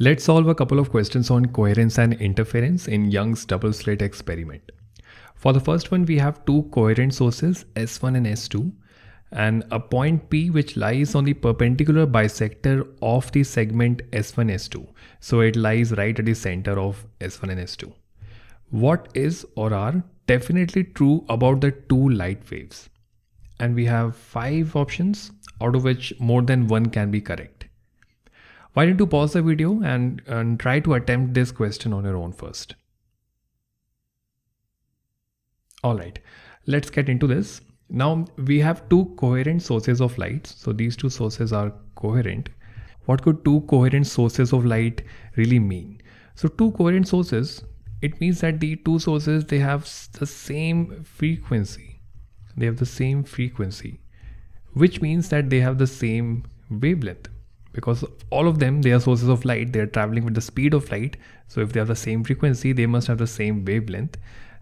Let's solve a couple of questions on coherence and interference in Young's double slit experiment. For the first one, we have two coherent sources S1 and S2 and a point P which lies on the perpendicular bisector of the segment S1 S2. So it lies right at the center of S1 and S2. What is or are definitely true about the two light waves? And we have five options out of which more than one can be correct. Why don't you pause the video and, and try to attempt this question on your own first. Alright, let's get into this. Now we have two coherent sources of light. So these two sources are coherent. What could two coherent sources of light really mean? So two coherent sources, it means that the two sources, they have the same frequency. They have the same frequency, which means that they have the same wavelength because all of them they are sources of light. They are traveling with the speed of light. So if they have the same frequency they must have the same wavelength.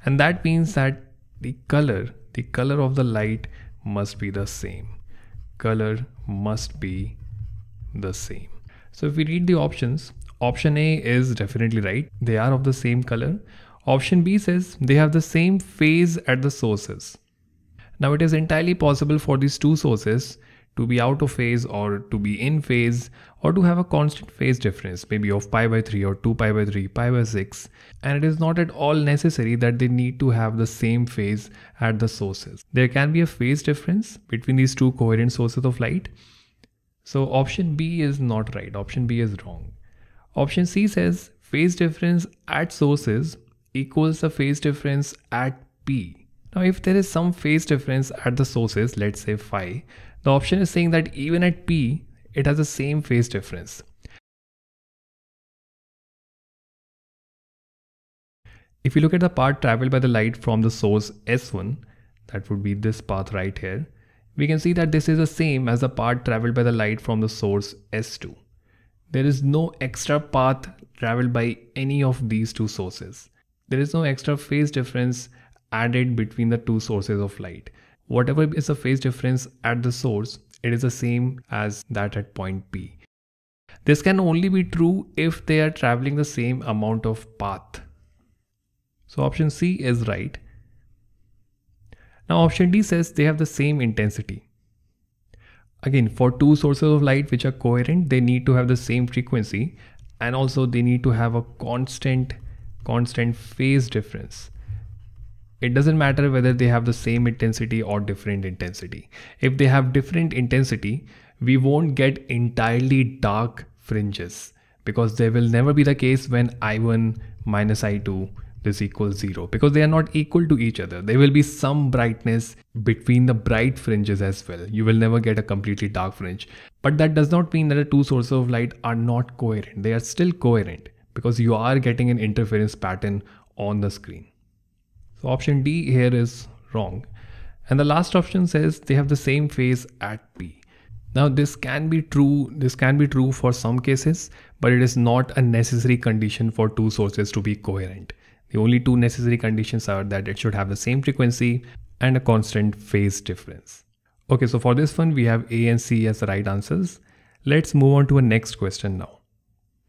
And that means that the color the color of the light must be the same. Color must be the same. So if we read the options option a is definitely right. They are of the same color. Option b says they have the same phase at the sources. Now it is entirely possible for these two sources to be out of phase or to be in phase or to have a constant phase difference maybe of pi by 3 or 2 pi by 3 pi by 6 and it is not at all necessary that they need to have the same phase at the sources. There can be a phase difference between these two coherent sources of light. So option b is not right. Option b is wrong. Option c says phase difference at sources equals the phase difference at p. Now if there is some phase difference at the sources let's say phi the option is saying that even at P, it has the same phase difference. If you look at the path traveled by the light from the source S1, that would be this path right here, we can see that this is the same as the path traveled by the light from the source S2. There is no extra path traveled by any of these two sources. There is no extra phase difference added between the two sources of light whatever is the phase difference at the source, it is the same as that at point P. This can only be true if they are traveling the same amount of path. So option C is right. Now option D says they have the same intensity. Again, for two sources of light which are coherent, they need to have the same frequency and also they need to have a constant constant phase difference it doesn't matter whether they have the same intensity or different intensity. If they have different intensity, we won't get entirely dark fringes because there will never be the case when I1 minus I2 is equals 0 because they are not equal to each other. There will be some brightness between the bright fringes as well. You will never get a completely dark fringe. But that does not mean that the two sources of light are not coherent. They are still coherent because you are getting an interference pattern on the screen. Option D here is wrong. And the last option says they have the same phase at P. Now this can be true, this can be true for some cases, but it is not a necessary condition for two sources to be coherent. The only two necessary conditions are that it should have the same frequency and a constant phase difference. Okay, so for this one, we have A and C as the right answers. Let's move on to a next question now.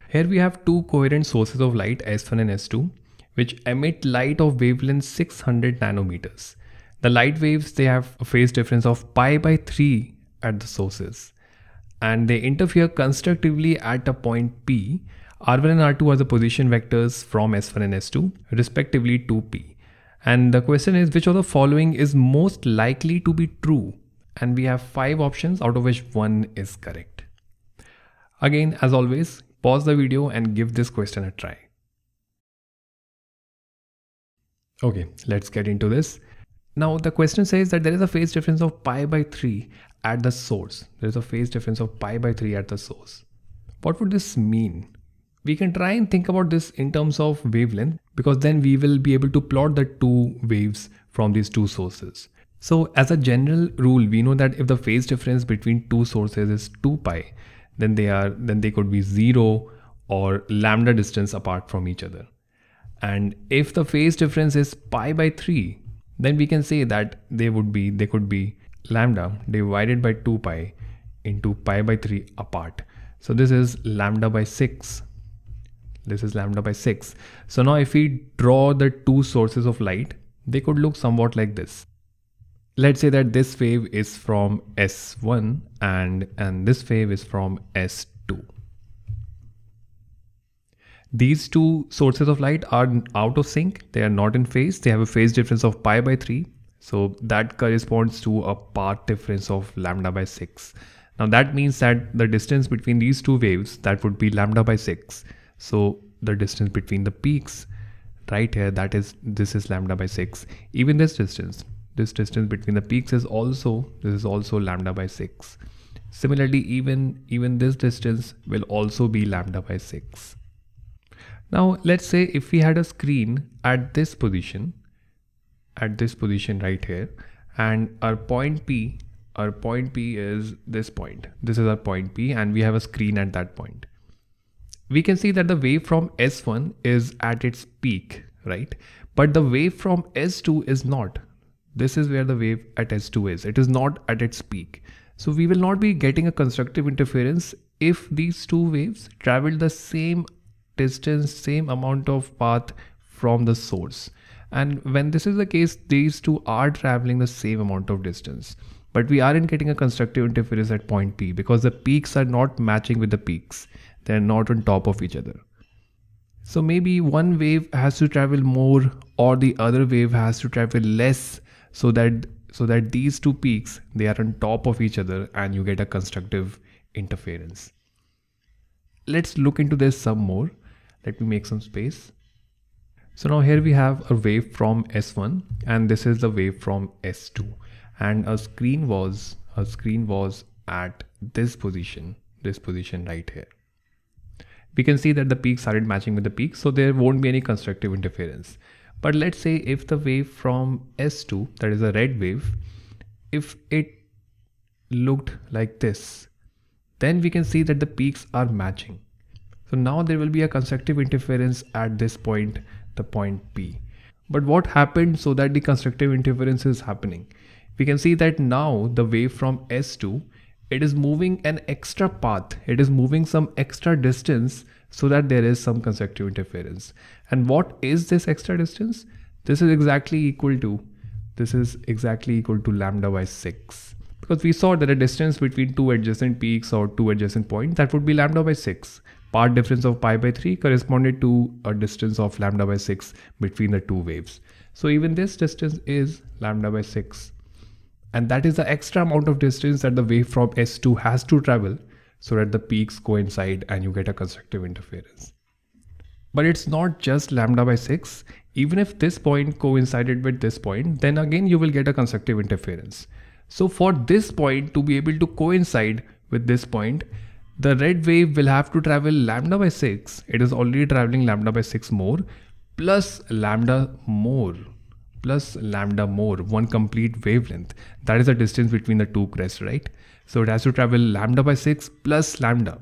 Here we have two coherent sources of light S1 and S2 which emit light of wavelength 600 nanometers. The light waves, they have a phase difference of pi by 3 at the sources and they interfere constructively at a point P. R1 and R2 are the position vectors from S1 and S2 respectively to P. And the question is which of the following is most likely to be true? And we have five options out of which one is correct. Again, as always, pause the video and give this question a try. Okay, let's get into this. Now the question says that there is a phase difference of pi by 3 at the source. There is a phase difference of pi by 3 at the source. What would this mean? We can try and think about this in terms of wavelength because then we will be able to plot the two waves from these two sources. So as a general rule, we know that if the phase difference between two sources is 2 pi, then they are then they could be 0 or lambda distance apart from each other. And if the phase difference is pi by 3, then we can say that they would be, they could be lambda divided by 2 pi into pi by 3 apart. So this is lambda by 6 this is lambda by 6. So now if we draw the two sources of light, they could look somewhat like this. Let's say that this wave is from S1 and, and this wave is from S2. These two sources of light are out of sync. They are not in phase. They have a phase difference of pi by 3. So that corresponds to a path difference of lambda by 6. Now that means that the distance between these two waves, that would be lambda by 6. So the distance between the peaks right here, that is, this is lambda by 6. Even this distance, this distance between the peaks is also, this is also lambda by 6. Similarly, even, even this distance will also be lambda by 6. Now let's say if we had a screen at this position, at this position right here, and our point P our point P is this point. This is our point P and we have a screen at that point. We can see that the wave from S1 is at its peak, right? But the wave from S2 is not. This is where the wave at S2 is. It is not at its peak. So we will not be getting a constructive interference if these two waves travel the same distance, same amount of path from the source. And when this is the case, these two are traveling the same amount of distance but we aren't getting a constructive interference at point P because the peaks are not matching with the peaks. They're not on top of each other. So maybe one wave has to travel more or the other wave has to travel less so that so that these two peaks they are on top of each other and you get a constructive interference. Let's look into this some more. Let me make some space. So now here we have a wave from S1 and this is the wave from S2 and a screen was a screen was at this position this position right here. We can see that the peaks started matching with the peaks so there won't be any constructive interference. But let's say if the wave from s2 that is a red wave if it looked like this then we can see that the peaks are matching so now there will be a constructive interference at this point the point p but what happened so that the constructive interference is happening we can see that now the wave from S2, it is moving an extra path. It is moving some extra distance so that there is some constructive interference. And what is this extra distance? This is exactly equal to, this is exactly equal to lambda by 6. Because we saw that a distance between two adjacent peaks or two adjacent points, that would be lambda by 6. Path difference of pi by 3 corresponded to a distance of lambda by 6 between the two waves. So even this distance is lambda by 6 and that is the extra amount of distance that the wave from S2 has to travel so that the peaks coincide and you get a constructive interference. But it's not just lambda by 6. Even if this point coincided with this point, then again you will get a constructive interference. So for this point to be able to coincide with this point, the red wave will have to travel lambda by 6. It is already traveling lambda by 6 more plus lambda more plus lambda more, one complete wavelength. That is the distance between the two crests, right? So it has to travel lambda by 6 plus lambda.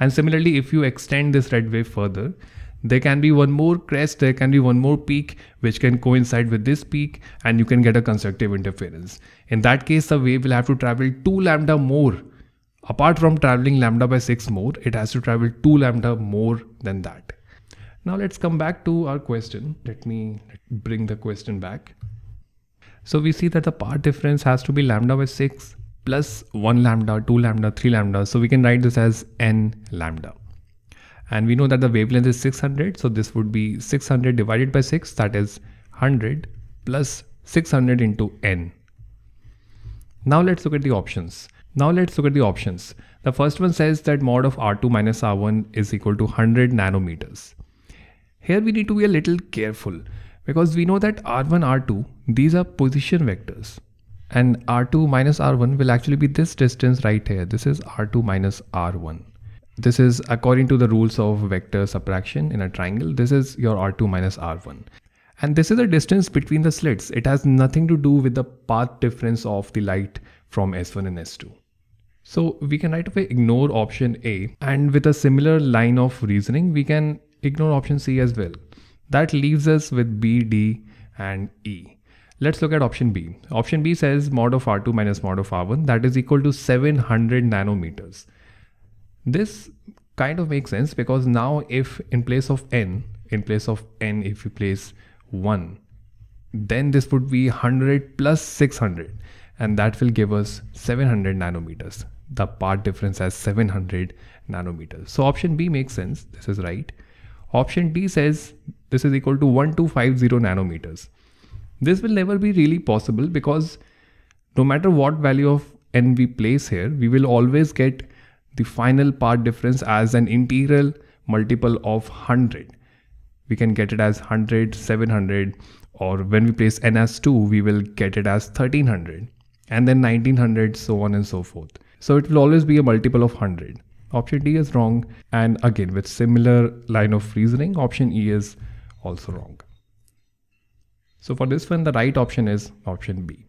And similarly, if you extend this red wave further, there can be one more crest, there can be one more peak which can coincide with this peak and you can get a constructive interference. In that case, the wave will have to travel 2 lambda more. Apart from traveling lambda by 6 more, it has to travel 2 lambda more than that. Now let's come back to our question. Let me bring the question back. So we see that the path difference has to be lambda by 6 plus 1 lambda, 2 lambda, 3 lambda. So we can write this as n lambda. And we know that the wavelength is 600. So this would be 600 divided by 6. That is 100 plus 600 into n. Now let's look at the options. Now let's look at the options. The first one says that mod of R2 minus R1 is equal to 100 nanometers. Here we need to be a little careful because we know that R1, R2, these are position vectors. And R2 minus R1 will actually be this distance right here. This is R2 minus R1. This is according to the rules of vector subtraction in a triangle. This is your R2 minus R1. And this is the distance between the slits. It has nothing to do with the path difference of the light from S1 and S2. So we can right away ignore option A and with a similar line of reasoning, we can ignore option C as well. That leaves us with B, D and E. Let's look at option B. Option B says mod of R2 minus mod of R1 that is equal to 700 nanometers. This kind of makes sense because now if in place of n, in place of n, if we place 1, then this would be 100 plus 600 and that will give us 700 nanometers. The path difference as 700 nanometers. So option B makes sense. This is right. Option D says this is equal to 1250 nanometers. This will never be really possible because no matter what value of n we place here, we will always get the final path difference as an integral multiple of 100. We can get it as 100, 700, or when we place n as 2, we will get it as 1300, and then 1900, so on and so forth. So it will always be a multiple of 100. Option D is wrong, and again, with similar line of reasoning, option E is also wrong. So for this one, the right option is option B.